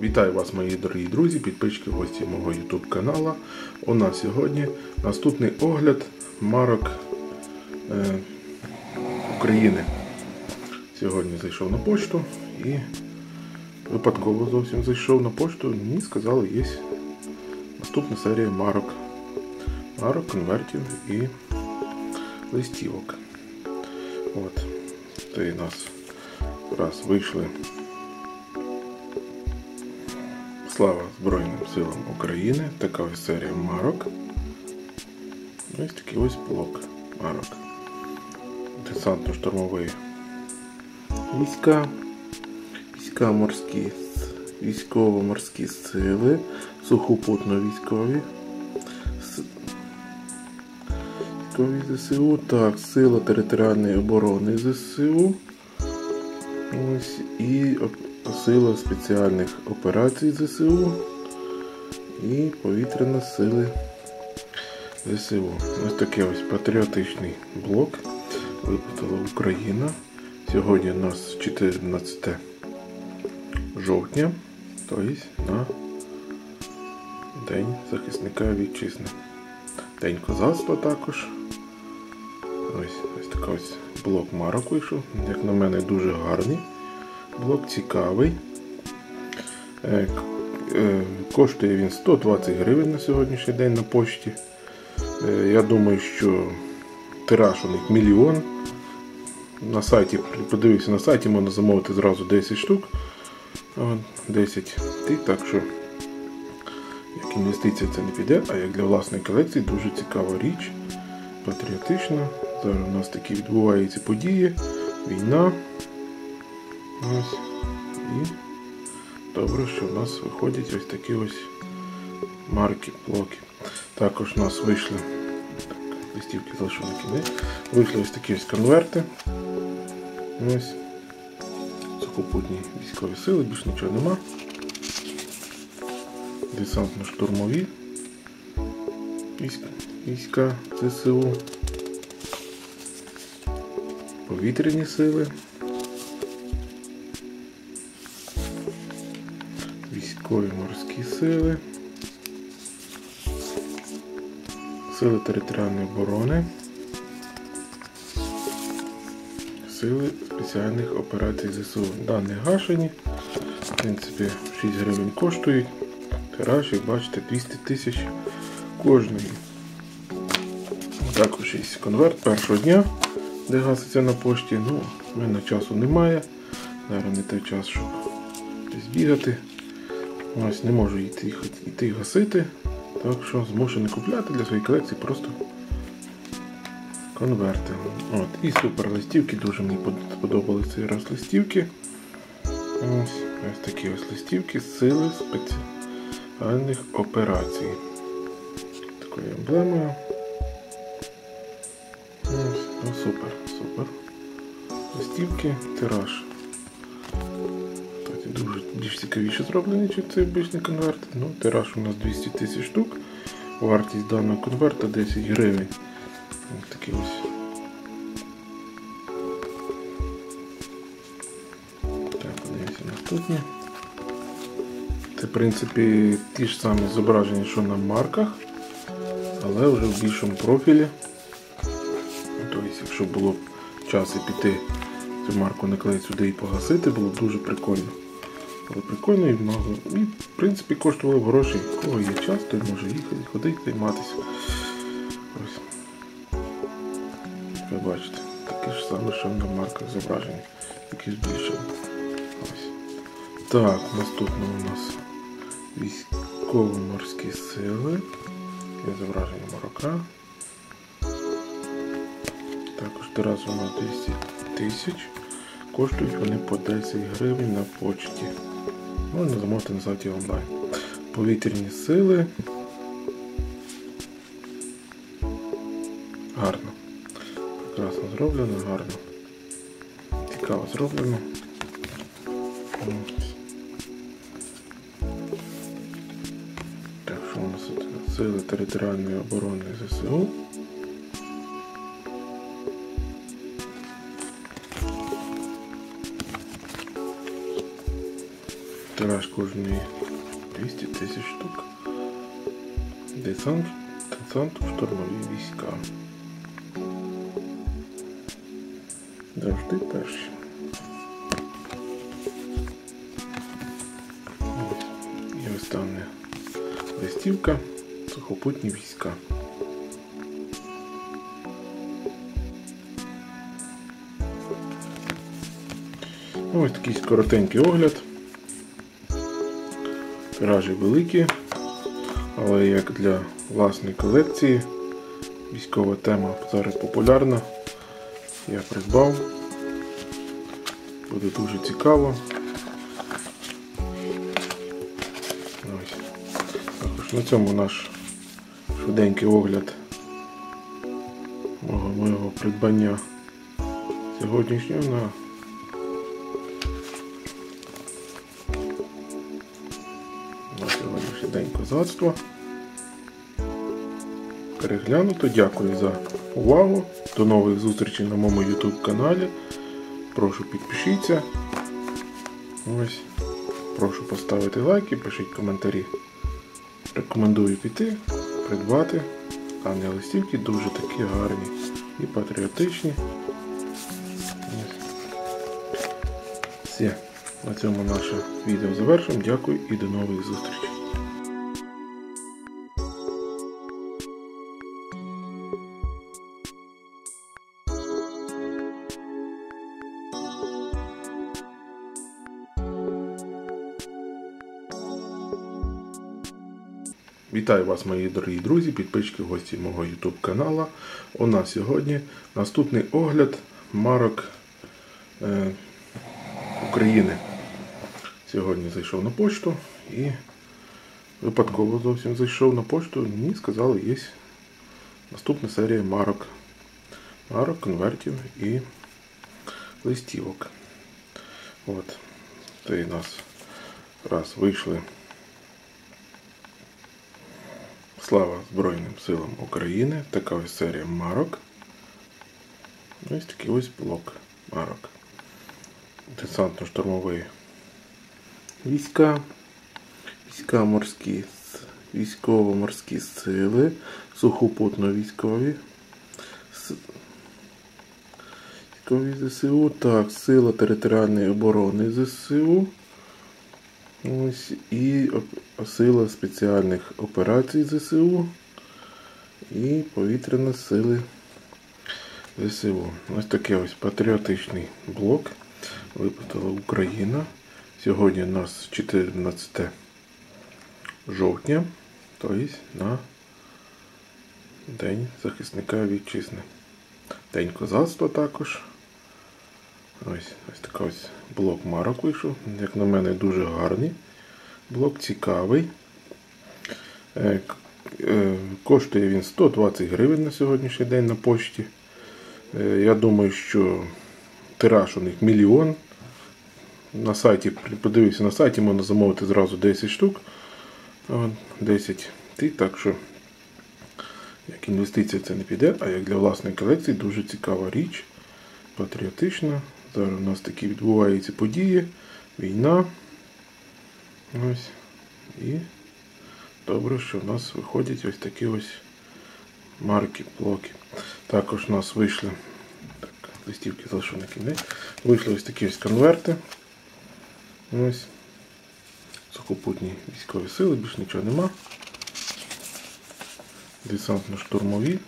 Вітаю вас, мої дорогі друзі, підписчики, гості мого YouTube каналу. У нас сьогодні наступний огляд марок е, України. Сьогодні зайшов на почту і випадково зовсім зайшов на почту. Мені сказали, є наступна серія марок. Марок, конвертів і листівок. От. Це у нас раз вийшли. Слава Збройним силам України. Така ось серія марок. Ось такий ось блок марок. Десантно-штурмовий війська, війська морські, військово-морські сили, сухопутно-військові. Військові ЗСУ, так, Сила територіальної оборони ЗСУ. Ось і Сила спеціальних операцій ЗСУ і повітряна сили ЗСУ. Ось такий ось патріотичний блок випустила Україна. Сьогодні у нас 14 жовтня, тобто на День захисника вітчизни. День козацтва також. Ось, ось такий ось блок марок вийшов. Як на мене, дуже гарний. Блок цікавий. Е, е, Коштує він 120 гривень на сьогоднішній день на почті. Е, Я думаю, що тираж у них мільйон. На сайті, подивився на сайті, можна замовити зразу 10 штук. 10 ти, так що як інвестиція це не піде, а як для власної колекції дуже цікава річ, патріотична. Зараз у нас такі відбуваються події, війна. Ось. І добре, що в нас виходять ось такі ось марки, блоки. Також у нас вийшли так, листівки залишу кінець. Вийшли ось такі ось конверти. Ось. Сухопутні військові сили, більш нічого нема. Десантно-штурмові війська, ЗСУ. Повітряні сили. Військові морські сили. Сили територіальної оборони. Сили спеціальних операцій ЗСУ. Дані гашені. В принципі, 6 гривень коштують. Тираж, як бачите, 200 тисяч кожної. Також є конверт першого дня, де гаситься на пошті. Ну, в мене часу немає. Зараз не той час, щоб бігати. Ось не можу йти, йти гасити. Так що змушений купляти для своєї колекції просто конверти. От. І супер листівки, дуже мені под- сподобались цей раз листівки. Ось, ось такі ось листівки сили спеціальних операцій. Такою емблемою. Ось, ну супер, супер. Листівки, тираж. Більш цікавіше зроблені, ніж цей обичний конверт. Ну, тираж у нас 200 тисяч штук. Вартість даного конверта 10 гривень. Ось такий ось. Так, подивимося наступні. Це, в принципі, ті ж самі зображення, що на марках, але вже в більшому профілі. Тобто, якщо було б час і піти цю марку наклеїти сюди і погасити, було б дуже прикольно. Але прикольно і много. І, в принципі, коштувало б гроші. Кого є час, той може їхати, ходити, займатися. Ось. Ви бачите, таке ж саме, що на марках зображення, тільки збільшено. Ось. Так, наступне у нас військово-морські сили. Є зображення морока. Також зараз у нас 200 тисяч. Коштують вони по 10 гривень на почті. Можна замовити на сайті онлайн. Повітряні сили. Гарно. Прекрасно зроблено, гарно. Цікаво зроблено. Так, що у нас тут? Сили територіальної оборони ЗСУ. Тираж 200 тисяч штук. Десант, десант штурмові війська. Завжди перші. І остання листівка сухопутні війська. Ось такий коротенький огляд. Тиражі великі, але як для власної колекції військова тема зараз популярна. Я придбав. Буде дуже цікаво. На цьому наш швиденький огляд мого моєго придбання сьогоднішнього на день козацтва. Переглянуто. Дякую за увагу. До нових зустрічей на моєму YouTube каналі. Прошу підпишіться. Ось. Прошу поставити лайки, пишіть коментарі. Рекомендую піти, придбати. Дані листівки дуже такі гарні і патріотичні. Все. На цьому наше відео завершимо. Дякую і до нових зустрічей. Вітаю вас, мої дорогі друзі, підписчики, гості мого YouTube каналу. У нас сьогодні наступний огляд марок е, України. Сьогодні зайшов на почту і випадково зовсім зайшов на почту. Мені сказали, є наступна серія марок. Марок, конвертів і листівок. От. Це у нас раз вийшли. Слава Збройним силам України. Така ось серія марок. Ось такий ось блок марок. Десантно-штурмові війська, війська морські, військово-морські сили, сухопутно-військові. Військові ЗСУ. Так, Сила територіальної оборони ЗСУ. Ось і сила спеціальних операцій ЗСУ і повітряні сили ЗСУ. Ось такий ось патріотичний блок. Випустила Україна. Сьогодні у нас 14 жовтня, тобто на День захисника вітчизни. День козацтва також. Ось ось такий ось блок марок вийшов. Як на мене, дуже гарний. Блок цікавий. Е, е, коштує він 120 гривень на сьогоднішній день на пошті. Е, я думаю, що тираж у них мільйон. На сайті, подивився на сайті, можна замовити зразу 10 штук. 10 Так що, як інвестиція це не піде, а як для власної колекції дуже цікава річ, патріотична. Зараз у нас такі відбуваються події, війна. Ось. І добре, що в нас виходять ось такі ось марки, блоки. Також у нас вийшли, так, листівки залишу на кінець, вийшли ось такі ось конверти. Ось. Сухопутні військові сили, більш нічого нема. Десантно-штурмові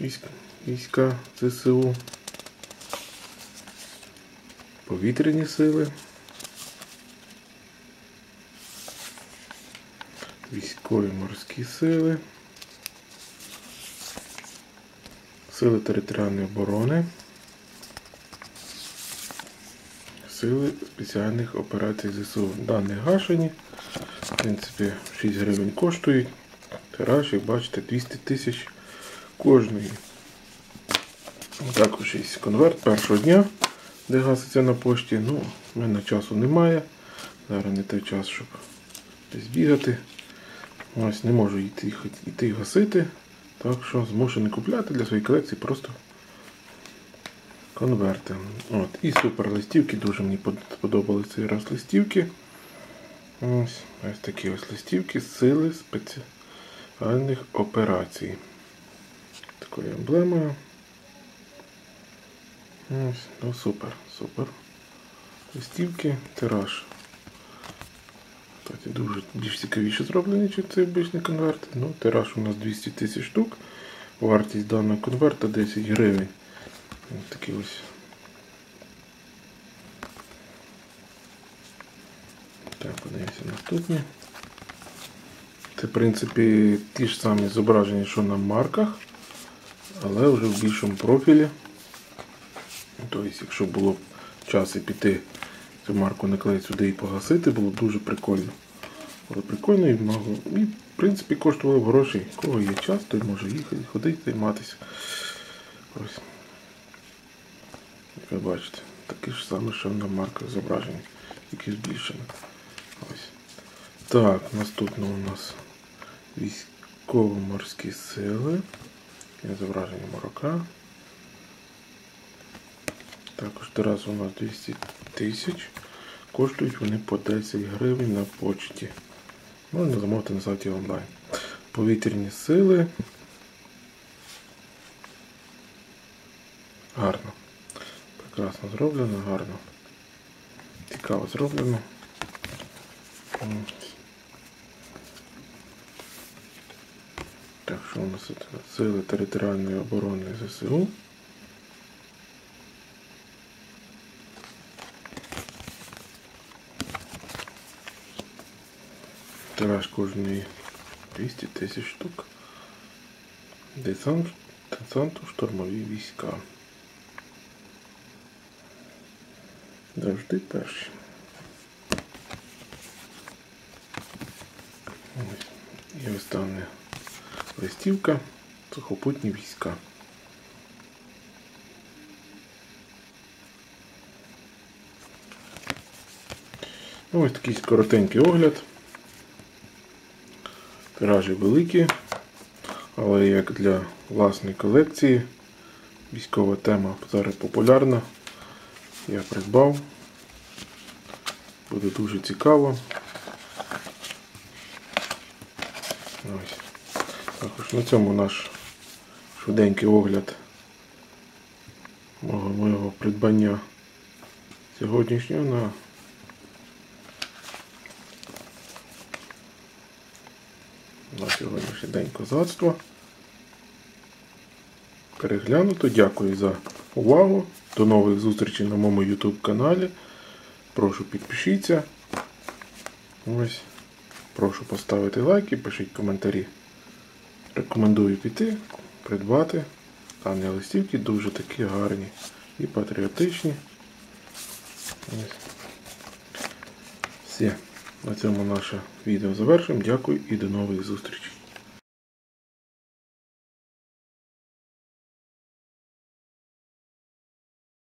війська, війська ЗСУ. Повітряні сили. Військові морські сили. Сили територіальної оборони. Сили спеціальних операцій ЗСУ. Дані гашені. В принципі, 6 гривень коштують. Тираж, як бачите, 200 тисяч кожної. Також є конверт першого дня, де гаситься на пошті. Ну, в мене часу немає. Зараз не той час, щоб десь бігати. Ось не можу йти йти гасити. Так що змушений купляти для своєї колекції просто конверти. От. І супер листівки, дуже мені под- сподобались цей раз листівки. Ось, ось такі ось листівки сили спеціальних операцій. Такою емблемою. Ось, ну супер, супер. Листівки, тираж. Кстати, дуже більш цікавіше зроблені, ніж цей обичний конверт. Ну, тираж у нас 200 тисяч штук. Вартість даного конверта 10 гривень. Ось такі ось. Так, подивимося наступні. Це, в принципі, ті ж самі зображення, що на марках, але вже в більшому профілі. Тобто, якщо було б час і піти цю марку наклеїти сюди і погасити, було дуже прикольно. Було прикольно і много. І, в принципі, коштувало грошей. Кого є час, той може їхати, ходити, займатися. Ось. Як ви бачите, такі ж саме, що на марках зображені, тільки збільшені. Ось. Так, наступно у нас військово-морські сили. Зображення морока. Також Тарас у нас 200 тисяч. Коштують вони по 10 гривень на почті. Можна замовити на сайті онлайн. Повітряні сили. Гарно. Прекрасно зроблено, гарно. Цікаво зроблено. Так, що у нас тут? Сили територіальної оборони ЗСУ. Тираж кожної 200 тисяч штук. Десант, десанту штурмові війська. Завжди перші. Ось. І остання листівка сухопутні війська. Ось такий коротенький огляд. Тиражі великі, але як для власної колекції військова тема зараз популярна. Я придбав. Буде дуже цікаво. Ось. Також на цьому наш швиденький огляд мого моєго придбання сьогоднішнього на на сьогоднішній день козацтва. Переглянуто. Дякую за увагу. До нових зустрічей на моєму YouTube каналі. Прошу підпишіться. Ось. Прошу поставити лайки, пишіть коментарі. Рекомендую піти, придбати. Дані листівки дуже такі гарні і патріотичні. Ось. Все. На цьому наше відео завершимо. Дякую і до нових зустрічей.